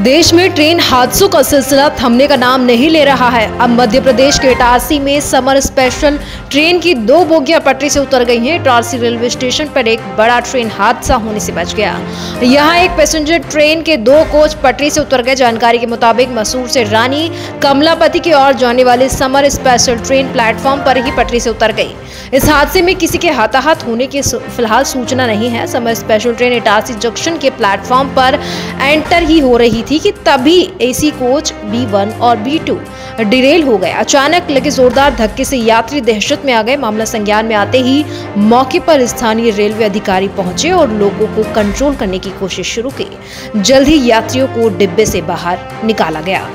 देश में ट्रेन हादसों का सिलसिला थमने का नाम नहीं ले रहा है। अब मध्य प्रदेश के इटारसी में समर स्पेशल ट्रेन की दो बोगियाँ पटरी से उतर गई हैं। इटारसी रेलवे स्टेशन पर एक बड़ा ट्रेन हादसा होने से बच गया। यहाँ एक पैसेंजर ट्रेन के दो कोच पटरी से उतर गए। जानकारी के मुताबिक मसूर से रानी कमलापति की ओर जाने वाली समर स्पेशल ट्रेन प्लेटफॉर्म पर ही पटरी से उतर गई। इस हादसे में किसी के हताहत होने की फ़िलहाल सूचना नहीं है। Summer special train Itarsi junction के प्लेटफॉर्म पर एंटर ही हो रही थी कि तभी एसी कोच बी वन और बी टू डिरेल हो गए। अचानक लगे जोरदार धक्के से यात्री दहशत में आ गए। मामला संज्ञान में आते ही मौके पर स्थानीय रेलवे अधिकारी पहुँचे और लोगों को कंट्रोल करने की कोशिश शुरू की। जल्द ही यात्रियों को डिब्बे से बाहर निकाला गया।